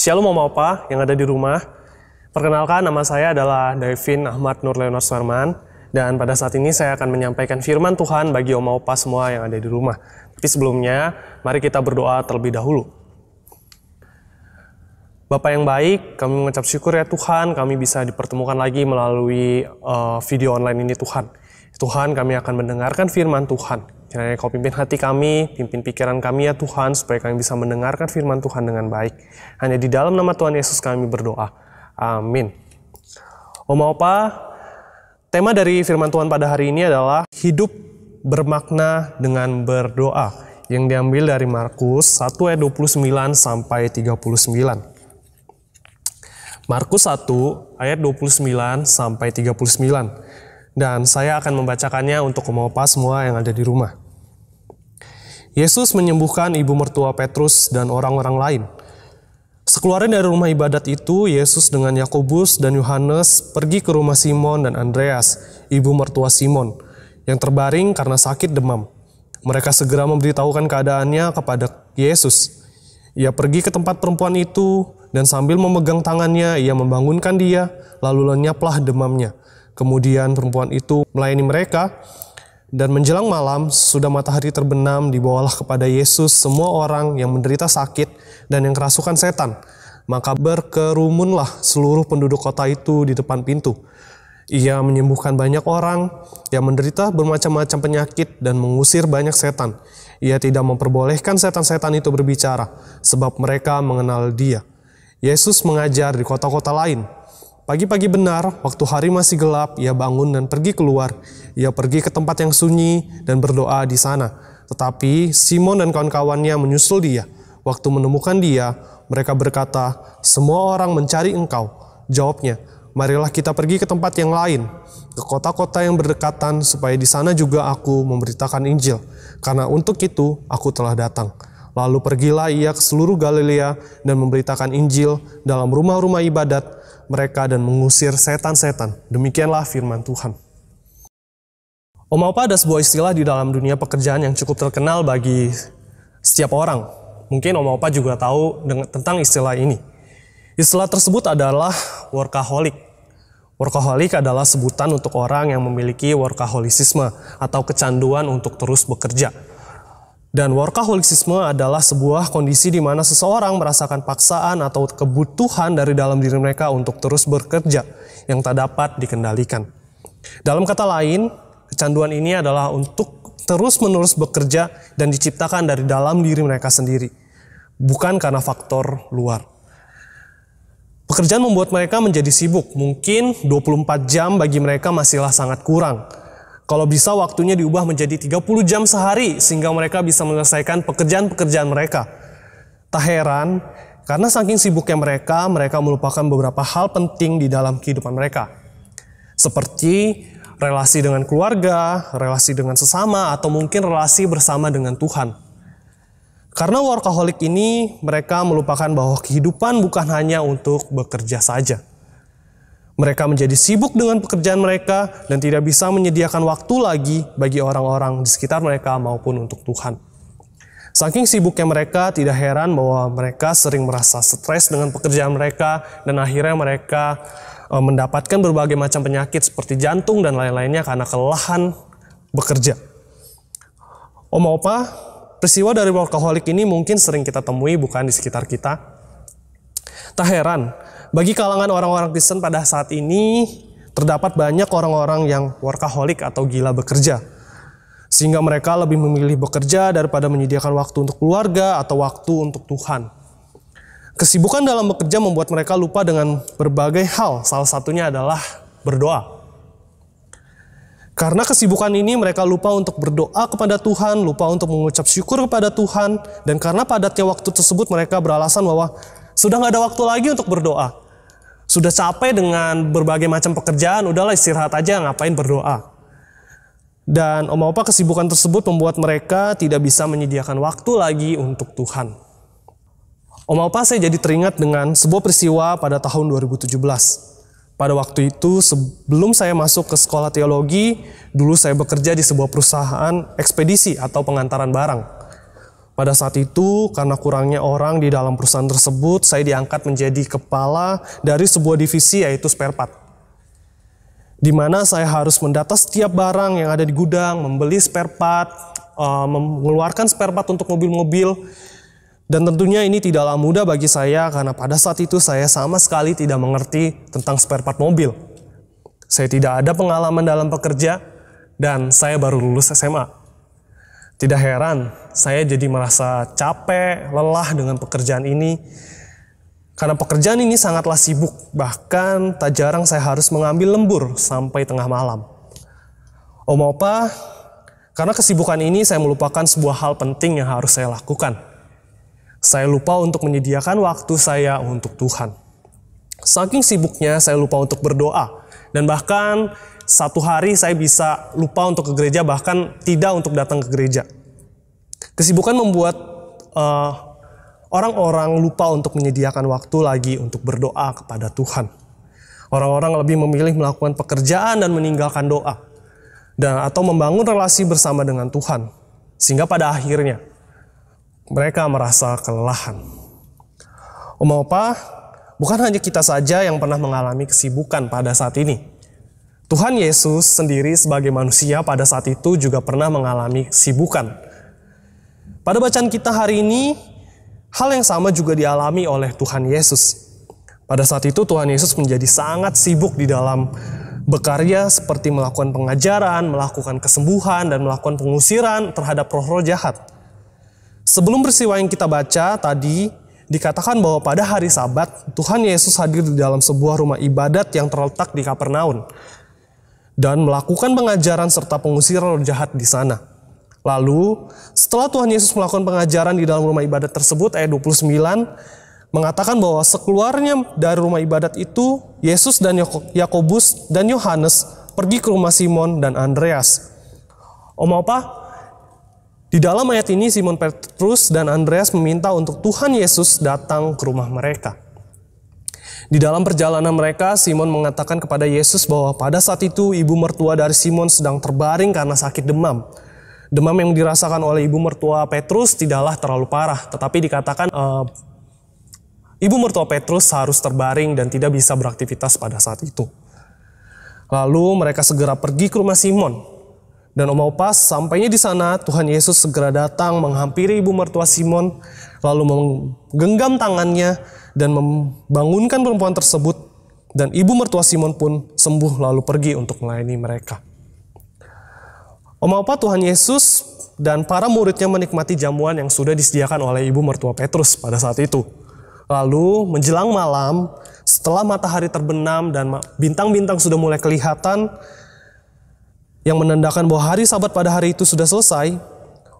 Shalom Oma Opa yang ada di rumah. Perkenalkan nama saya adalah Davin Ahmad Nur Leonard Suarman dan pada saat ini saya akan menyampaikan firman Tuhan bagi Oma Opa semua yang ada di rumah. Tapi sebelumnya, mari kita berdoa terlebih dahulu. Bapak yang baik, kami mengucap syukur ya Tuhan, kami bisa dipertemukan lagi melalui uh, video online ini Tuhan. Tuhan, kami akan mendengarkan firman Tuhan. Kiranya kau pimpin hati kami, pimpin pikiran kami ya Tuhan, supaya kami bisa mendengarkan firman Tuhan dengan baik. Hanya di dalam nama Tuhan Yesus kami berdoa. Amin. Oma Opa, tema dari firman Tuhan pada hari ini adalah hidup bermakna dengan berdoa yang diambil dari Markus 1 ayat 29 sampai 39. Markus 1 ayat 29 sampai 39. Dan saya akan membacakannya untuk opa semua yang ada di rumah. Yesus menyembuhkan ibu mertua Petrus dan orang-orang lain. Sekeluarnya dari rumah ibadat itu, Yesus dengan Yakobus dan Yohanes pergi ke rumah Simon dan Andreas, ibu mertua Simon, yang terbaring karena sakit demam. Mereka segera memberitahukan keadaannya kepada Yesus. Ia pergi ke tempat perempuan itu, dan sambil memegang tangannya ia membangunkan dia, lalu lenyaplah demamnya. Kemudian perempuan itu melayani mereka, dan menjelang malam, sudah matahari terbenam, dibawalah kepada Yesus semua orang yang menderita sakit dan yang kerasukan setan. Maka berkerumunlah seluruh penduduk kota itu di depan pintu. Ia menyembuhkan banyak orang yang menderita bermacam-macam penyakit dan mengusir banyak setan. Ia tidak memperbolehkan setan-setan itu berbicara, sebab mereka mengenal dia. Yesus mengajar di kota-kota lain. Pagi-pagi benar, waktu hari masih gelap, ia bangun dan pergi keluar. Ia pergi ke tempat yang sunyi dan berdoa di sana. Tetapi Simon dan kawan-kawannya menyusul dia. Waktu menemukan dia, mereka berkata, "Semua orang mencari engkau." Jawabnya, "Marilah kita pergi ke tempat yang lain, ke kota-kota yang berdekatan, supaya di sana juga aku memberitakan Injil, karena untuk itu aku telah datang." Lalu pergilah ia ke seluruh Galilea dan memberitakan Injil dalam rumah-rumah ibadat mereka dan mengusir setan-setan. Demikianlah firman Tuhan. Om Opa ada sebuah istilah di dalam dunia pekerjaan yang cukup terkenal bagi setiap orang. Mungkin Om Opa juga tahu tentang istilah ini. Istilah tersebut adalah workaholic. Workaholic adalah sebutan untuk orang yang memiliki workaholisisme atau kecanduan untuk terus bekerja. Dan workaholisme adalah sebuah kondisi di mana seseorang merasakan paksaan atau kebutuhan dari dalam diri mereka untuk terus bekerja yang tak dapat dikendalikan. Dalam kata lain, kecanduan ini adalah untuk terus-menerus bekerja dan diciptakan dari dalam diri mereka sendiri, bukan karena faktor luar. Pekerjaan membuat mereka menjadi sibuk, mungkin 24 jam bagi mereka masihlah sangat kurang kalau bisa waktunya diubah menjadi 30 jam sehari sehingga mereka bisa menyelesaikan pekerjaan-pekerjaan mereka. Tak heran, karena saking sibuknya mereka, mereka melupakan beberapa hal penting di dalam kehidupan mereka. Seperti relasi dengan keluarga, relasi dengan sesama, atau mungkin relasi bersama dengan Tuhan. Karena workaholic ini, mereka melupakan bahwa kehidupan bukan hanya untuk bekerja saja mereka menjadi sibuk dengan pekerjaan mereka dan tidak bisa menyediakan waktu lagi bagi orang-orang di sekitar mereka maupun untuk Tuhan. Saking sibuknya mereka, tidak heran bahwa mereka sering merasa stres dengan pekerjaan mereka dan akhirnya mereka e, mendapatkan berbagai macam penyakit seperti jantung dan lain-lainnya karena kelelahan bekerja. Om Opa, peristiwa dari workaholic ini mungkin sering kita temui bukan di sekitar kita. Tak heran, bagi kalangan orang-orang Kristen pada saat ini, terdapat banyak orang-orang yang workaholic atau gila bekerja. Sehingga mereka lebih memilih bekerja daripada menyediakan waktu untuk keluarga atau waktu untuk Tuhan. Kesibukan dalam bekerja membuat mereka lupa dengan berbagai hal, salah satunya adalah berdoa. Karena kesibukan ini mereka lupa untuk berdoa kepada Tuhan, lupa untuk mengucap syukur kepada Tuhan, dan karena padatnya waktu tersebut mereka beralasan bahwa sudah nggak ada waktu lagi untuk berdoa. Sudah capek dengan berbagai macam pekerjaan, udahlah istirahat aja ngapain berdoa. Dan Om Opa kesibukan tersebut membuat mereka tidak bisa menyediakan waktu lagi untuk Tuhan. Om Opa saya jadi teringat dengan sebuah peristiwa pada tahun 2017. Pada waktu itu sebelum saya masuk ke sekolah teologi, dulu saya bekerja di sebuah perusahaan ekspedisi atau pengantaran barang. Pada saat itu, karena kurangnya orang di dalam perusahaan tersebut, saya diangkat menjadi kepala dari sebuah divisi yaitu spare part. Di mana saya harus mendata setiap barang yang ada di gudang, membeli spare part, uh, mengeluarkan spare part untuk mobil-mobil. Dan tentunya ini tidaklah mudah bagi saya karena pada saat itu saya sama sekali tidak mengerti tentang spare part mobil. Saya tidak ada pengalaman dalam pekerja dan saya baru lulus SMA. Tidak heran, saya jadi merasa capek, lelah dengan pekerjaan ini. Karena pekerjaan ini sangatlah sibuk, bahkan tak jarang saya harus mengambil lembur sampai tengah malam. Om Opa, karena kesibukan ini saya melupakan sebuah hal penting yang harus saya lakukan. Saya lupa untuk menyediakan waktu saya untuk Tuhan. Saking sibuknya saya lupa untuk berdoa. Dan bahkan satu hari saya bisa lupa untuk ke gereja bahkan tidak untuk datang ke gereja. Kesibukan membuat uh, orang-orang lupa untuk menyediakan waktu lagi untuk berdoa kepada Tuhan. Orang-orang lebih memilih melakukan pekerjaan dan meninggalkan doa dan atau membangun relasi bersama dengan Tuhan. Sehingga pada akhirnya mereka merasa kelelahan. Om Opa, bukan hanya kita saja yang pernah mengalami kesibukan pada saat ini. Tuhan Yesus sendiri sebagai manusia pada saat itu juga pernah mengalami sibukan. Pada bacaan kita hari ini, hal yang sama juga dialami oleh Tuhan Yesus. Pada saat itu Tuhan Yesus menjadi sangat sibuk di dalam berkarya seperti melakukan pengajaran, melakukan kesembuhan, dan melakukan pengusiran terhadap roh-roh jahat. Sebelum peristiwa yang kita baca tadi, dikatakan bahwa pada hari sabat, Tuhan Yesus hadir di dalam sebuah rumah ibadat yang terletak di Kapernaum dan melakukan pengajaran serta pengusiran roh jahat di sana. Lalu, setelah Tuhan Yesus melakukan pengajaran di dalam rumah ibadat tersebut, ayat 29, mengatakan bahwa sekeluarnya dari rumah ibadat itu, Yesus dan Yakobus dan Yohanes pergi ke rumah Simon dan Andreas. Om apa? Di dalam ayat ini Simon Petrus dan Andreas meminta untuk Tuhan Yesus datang ke rumah mereka. Di dalam perjalanan mereka, Simon mengatakan kepada Yesus bahwa pada saat itu ibu mertua dari Simon sedang terbaring karena sakit demam. Demam yang dirasakan oleh ibu mertua Petrus tidaklah terlalu parah, tetapi dikatakan uh, ibu mertua Petrus harus terbaring dan tidak bisa beraktivitas pada saat itu. Lalu mereka segera pergi ke rumah Simon. Dan Om pas sampainya di sana, Tuhan Yesus segera datang menghampiri ibu mertua Simon, lalu menggenggam tangannya dan membangunkan perempuan tersebut dan ibu mertua Simon pun sembuh lalu pergi untuk melayani mereka. Om apa Tuhan Yesus dan para muridnya menikmati jamuan yang sudah disediakan oleh ibu mertua Petrus pada saat itu. Lalu menjelang malam, setelah matahari terbenam dan bintang-bintang sudah mulai kelihatan, yang menandakan bahwa hari sabat pada hari itu sudah selesai,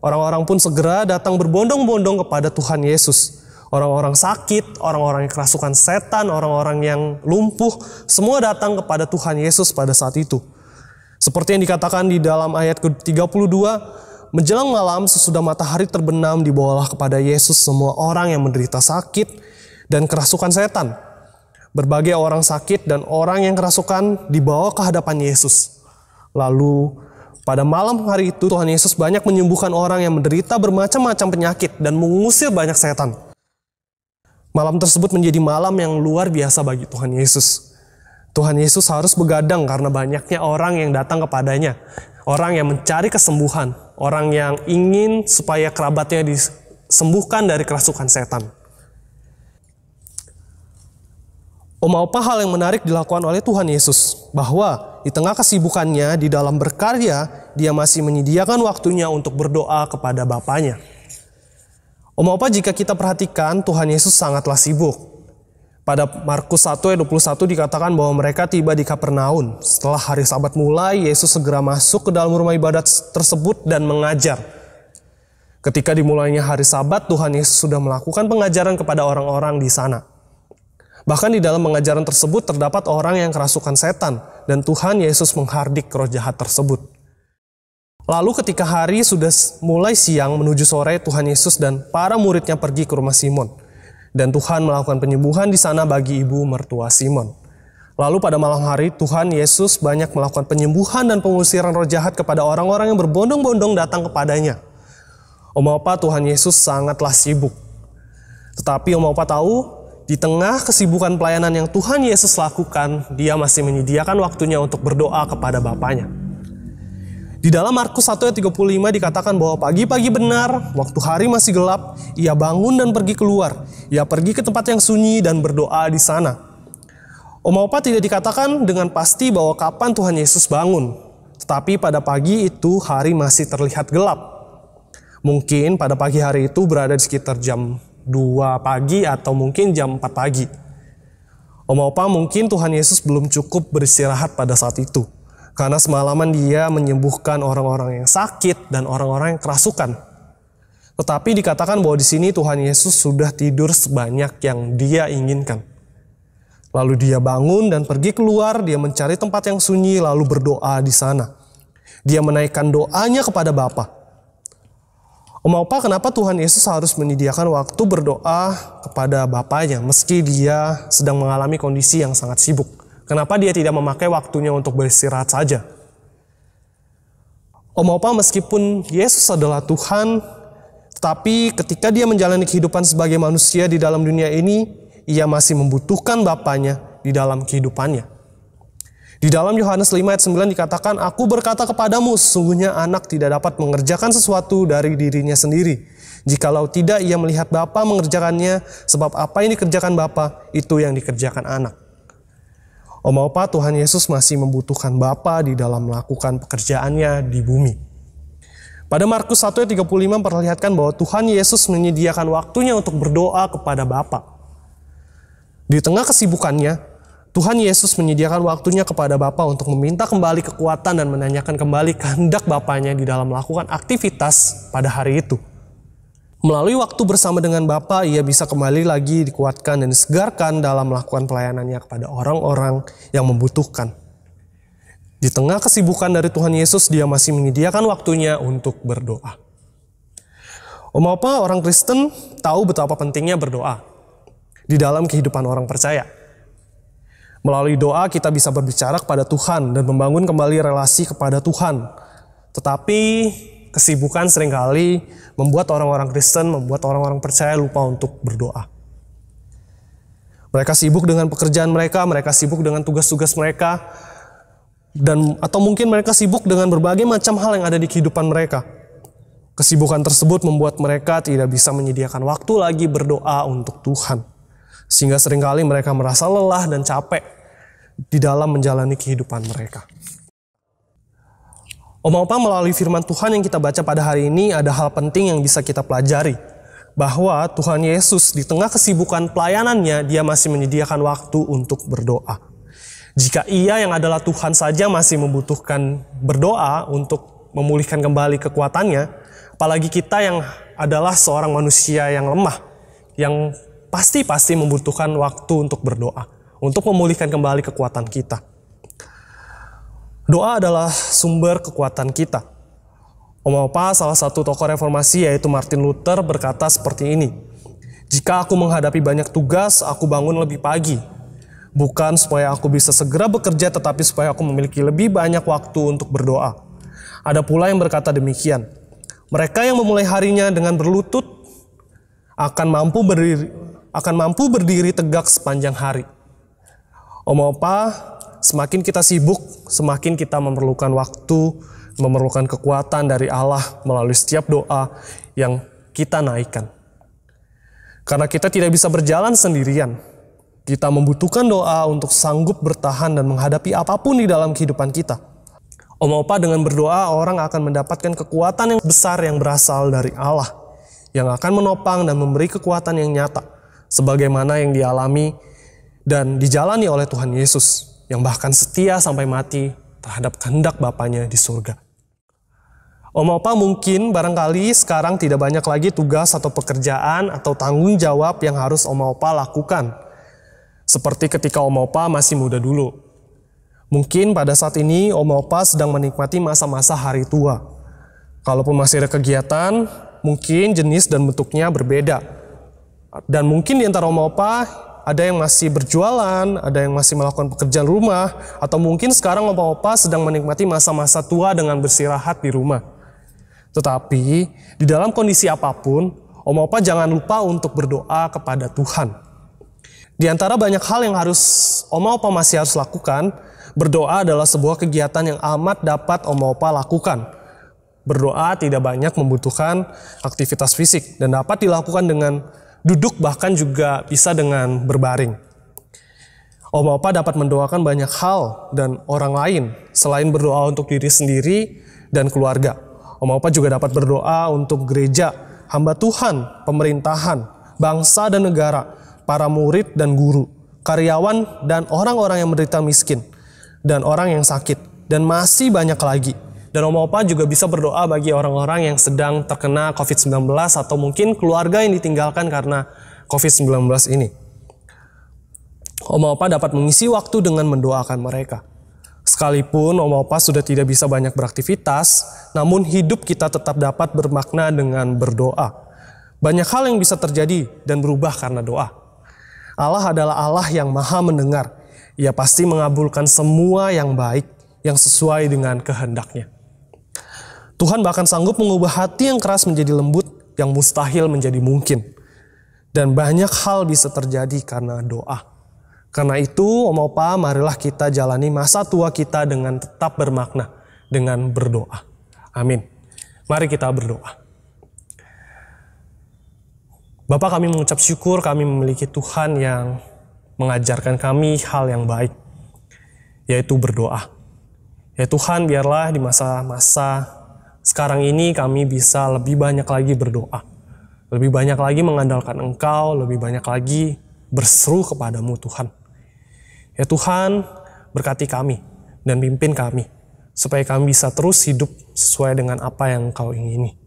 orang-orang pun segera datang berbondong-bondong kepada Tuhan Yesus Orang-orang sakit, orang-orang yang kerasukan setan, orang-orang yang lumpuh, semua datang kepada Tuhan Yesus pada saat itu. Seperti yang dikatakan di dalam ayat ke-32, menjelang malam sesudah matahari terbenam dibawalah kepada Yesus semua orang yang menderita sakit dan kerasukan setan. Berbagai orang sakit dan orang yang kerasukan dibawa ke hadapan Yesus. Lalu pada malam hari itu Tuhan Yesus banyak menyembuhkan orang yang menderita bermacam-macam penyakit dan mengusir banyak setan. Malam tersebut menjadi malam yang luar biasa bagi Tuhan Yesus. Tuhan Yesus harus begadang karena banyaknya orang yang datang kepadanya. Orang yang mencari kesembuhan. Orang yang ingin supaya kerabatnya disembuhkan dari kerasukan setan. Om apa hal yang menarik dilakukan oleh Tuhan Yesus? Bahwa di tengah kesibukannya di dalam berkarya, dia masih menyediakan waktunya untuk berdoa kepada Bapaknya. Om Opa jika kita perhatikan Tuhan Yesus sangatlah sibuk. Pada Markus 1 ayat 21 dikatakan bahwa mereka tiba di Kapernaum. Setelah hari sabat mulai, Yesus segera masuk ke dalam rumah ibadat tersebut dan mengajar. Ketika dimulainya hari sabat, Tuhan Yesus sudah melakukan pengajaran kepada orang-orang di sana. Bahkan di dalam pengajaran tersebut terdapat orang yang kerasukan setan dan Tuhan Yesus menghardik roh jahat tersebut. Lalu ketika hari sudah mulai siang menuju sore, Tuhan Yesus dan para muridnya pergi ke rumah Simon. Dan Tuhan melakukan penyembuhan di sana bagi ibu mertua Simon. Lalu pada malam hari, Tuhan Yesus banyak melakukan penyembuhan dan pengusiran roh jahat kepada orang-orang yang berbondong-bondong datang kepadanya. Om Opa Tuhan Yesus sangatlah sibuk. Tetapi Om Opa tahu, di tengah kesibukan pelayanan yang Tuhan Yesus lakukan, dia masih menyediakan waktunya untuk berdoa kepada Bapaknya. Di dalam Markus 1 ayat 35 dikatakan bahwa pagi-pagi benar, waktu hari masih gelap, ia bangun dan pergi keluar. Ia pergi ke tempat yang sunyi dan berdoa di sana. Om Opa tidak dikatakan dengan pasti bahwa kapan Tuhan Yesus bangun. Tetapi pada pagi itu hari masih terlihat gelap. Mungkin pada pagi hari itu berada di sekitar jam 2 pagi atau mungkin jam 4 pagi. Om Opa mungkin Tuhan Yesus belum cukup beristirahat pada saat itu karena semalaman dia menyembuhkan orang-orang yang sakit dan orang-orang yang kerasukan. Tetapi dikatakan bahwa di sini Tuhan Yesus sudah tidur sebanyak yang dia inginkan. Lalu dia bangun dan pergi keluar, dia mencari tempat yang sunyi lalu berdoa di sana. Dia menaikkan doanya kepada Bapa. Om Opa, kenapa Tuhan Yesus harus menyediakan waktu berdoa kepada Bapaknya meski dia sedang mengalami kondisi yang sangat sibuk? Kenapa dia tidak memakai waktunya untuk beristirahat saja? Om Opa meskipun Yesus adalah Tuhan, tetapi ketika dia menjalani kehidupan sebagai manusia di dalam dunia ini, ia masih membutuhkan Bapaknya di dalam kehidupannya. Di dalam Yohanes 5 ayat 9 dikatakan, Aku berkata kepadamu, sesungguhnya anak tidak dapat mengerjakan sesuatu dari dirinya sendiri. Jikalau tidak ia melihat Bapa mengerjakannya, sebab apa yang dikerjakan Bapa, itu yang dikerjakan anak. Om Opa, Tuhan Yesus masih membutuhkan Bapa di dalam melakukan pekerjaannya di bumi. Pada Markus 1 ayat 35 memperlihatkan bahwa Tuhan Yesus menyediakan waktunya untuk berdoa kepada Bapa. Di tengah kesibukannya, Tuhan Yesus menyediakan waktunya kepada Bapa untuk meminta kembali kekuatan dan menanyakan kembali kehendak Bapaknya di dalam melakukan aktivitas pada hari itu. Melalui waktu bersama dengan Bapa, ia bisa kembali lagi dikuatkan dan disegarkan dalam melakukan pelayanannya kepada orang-orang yang membutuhkan. Di tengah kesibukan dari Tuhan Yesus, dia masih menyediakan waktunya untuk berdoa. Om apa orang Kristen tahu betapa pentingnya berdoa di dalam kehidupan orang percaya. Melalui doa kita bisa berbicara kepada Tuhan dan membangun kembali relasi kepada Tuhan. Tetapi kesibukan sering kali membuat orang-orang Kristen, membuat orang-orang percaya lupa untuk berdoa. Mereka sibuk dengan pekerjaan mereka, mereka sibuk dengan tugas-tugas mereka, dan atau mungkin mereka sibuk dengan berbagai macam hal yang ada di kehidupan mereka. Kesibukan tersebut membuat mereka tidak bisa menyediakan waktu lagi berdoa untuk Tuhan. Sehingga sering kali mereka merasa lelah dan capek di dalam menjalani kehidupan mereka. Om Opa melalui firman Tuhan yang kita baca pada hari ini ada hal penting yang bisa kita pelajari. Bahwa Tuhan Yesus di tengah kesibukan pelayanannya, dia masih menyediakan waktu untuk berdoa. Jika ia yang adalah Tuhan saja masih membutuhkan berdoa untuk memulihkan kembali kekuatannya, apalagi kita yang adalah seorang manusia yang lemah, yang pasti-pasti membutuhkan waktu untuk berdoa, untuk memulihkan kembali kekuatan kita. Doa adalah sumber kekuatan kita. Om Opa, salah satu tokoh reformasi yaitu Martin Luther berkata seperti ini. Jika aku menghadapi banyak tugas, aku bangun lebih pagi. Bukan supaya aku bisa segera bekerja, tetapi supaya aku memiliki lebih banyak waktu untuk berdoa. Ada pula yang berkata demikian. Mereka yang memulai harinya dengan berlutut akan mampu berdiri, akan mampu berdiri tegak sepanjang hari. Om Opa, semakin kita sibuk, semakin kita memerlukan waktu, memerlukan kekuatan dari Allah melalui setiap doa yang kita naikkan. Karena kita tidak bisa berjalan sendirian, kita membutuhkan doa untuk sanggup bertahan dan menghadapi apa pun di dalam kehidupan kita. Om Opa dengan berdoa orang akan mendapatkan kekuatan yang besar yang berasal dari Allah, yang akan menopang dan memberi kekuatan yang nyata, sebagaimana yang dialami dan dijalani oleh Tuhan Yesus yang bahkan setia sampai mati terhadap kehendak Bapaknya di surga. Om Opa mungkin barangkali sekarang tidak banyak lagi tugas atau pekerjaan atau tanggung jawab yang harus Om Opa lakukan. Seperti ketika Om Opa masih muda dulu. Mungkin pada saat ini Om Opa sedang menikmati masa-masa hari tua. Kalaupun masih ada kegiatan, mungkin jenis dan bentuknya berbeda. Dan mungkin di antara Om Opa ada yang masih berjualan, ada yang masih melakukan pekerjaan rumah, atau mungkin sekarang opa-opa sedang menikmati masa-masa tua dengan bersirahat di rumah. Tetapi di dalam kondisi apa pun, Om Opa jangan lupa untuk berdoa kepada Tuhan. Di antara banyak hal yang harus Om Opa masih harus lakukan, berdoa adalah sebuah kegiatan yang amat dapat Om Opa lakukan. Berdoa tidak banyak membutuhkan aktivitas fisik dan dapat dilakukan dengan duduk bahkan juga bisa dengan berbaring. Om Opa dapat mendoakan banyak hal dan orang lain selain berdoa untuk diri sendiri dan keluarga. Om Opa juga dapat berdoa untuk gereja, hamba Tuhan, pemerintahan, bangsa dan negara, para murid dan guru, karyawan dan orang-orang yang menderita miskin, dan orang yang sakit, dan masih banyak lagi. Dan Om Opa juga bisa berdoa bagi orang-orang yang sedang terkena COVID-19 atau mungkin keluarga yang ditinggalkan karena COVID-19 ini. Om Opa dapat mengisi waktu dengan mendoakan mereka. Sekalipun Om Opa sudah tidak bisa banyak beraktivitas, namun hidup kita tetap dapat bermakna dengan berdoa. Banyak hal yang bisa terjadi dan berubah karena doa. Allah adalah Allah yang maha mendengar. Ia pasti mengabulkan semua yang baik, yang sesuai dengan kehendaknya. Tuhan bahkan sanggup mengubah hati yang keras menjadi lembut, yang mustahil menjadi mungkin. Dan banyak hal bisa terjadi karena doa. Karena itu, Om Opa, marilah kita jalani masa tua kita dengan tetap bermakna, dengan berdoa. Amin. Mari kita berdoa. Bapak kami mengucap syukur kami memiliki Tuhan yang mengajarkan kami hal yang baik, yaitu berdoa. Ya Tuhan, biarlah di masa-masa sekarang ini kami bisa lebih banyak lagi berdoa. Lebih banyak lagi mengandalkan Engkau, lebih banyak lagi berseru kepadamu Tuhan. Ya Tuhan, berkati kami dan pimpin kami supaya kami bisa terus hidup sesuai dengan apa yang Engkau ingini.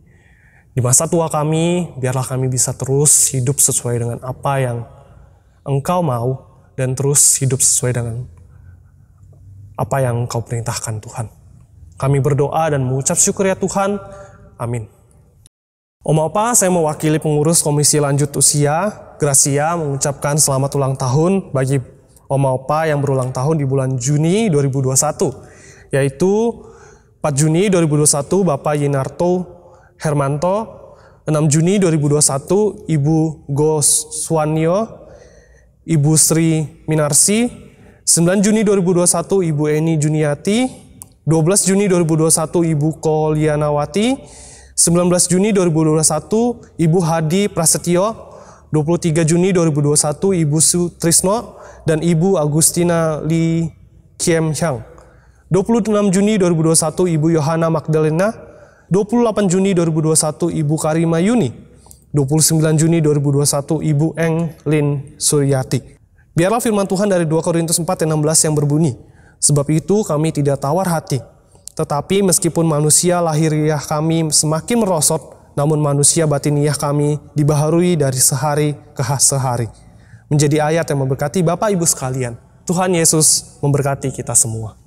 Di masa tua kami, biarlah kami bisa terus hidup sesuai dengan apa yang Engkau mau dan terus hidup sesuai dengan apa yang Engkau perintahkan Tuhan. Kami berdoa dan mengucap syukur ya Tuhan. Amin. Om Opa, saya mewakili pengurus Komisi Lanjut Usia, Gracia, mengucapkan selamat ulang tahun bagi Oma Opa yang berulang tahun di bulan Juni 2021, yaitu 4 Juni 2021 Bapak Yinarto Hermanto, 6 Juni 2021 Ibu Goswanyo, Ibu Sri Minarsi, 9 Juni 2021 Ibu Eni Juniati, 12 Juni 2021 Ibu Kolianawati, 19 Juni 2021 Ibu Hadi Prasetyo, 23 Juni 2021 Ibu Sutrisno, dan Ibu Agustina Lee Kiem Hyang. 26 Juni 2021 Ibu Yohana Magdalena, 28 Juni 2021 Ibu Karima Yuni, 29 Juni 2021 Ibu Eng Lin Suryati. Biarlah firman Tuhan dari 2 Korintus 4 ayat 16 yang berbunyi, Sebab itu kami tidak tawar hati, tetapi meskipun manusia lahiriah kami semakin merosot, namun manusia batiniah kami dibaharui dari sehari ke sehari menjadi ayat yang memberkati Bapak Ibu sekalian. Tuhan Yesus memberkati kita semua.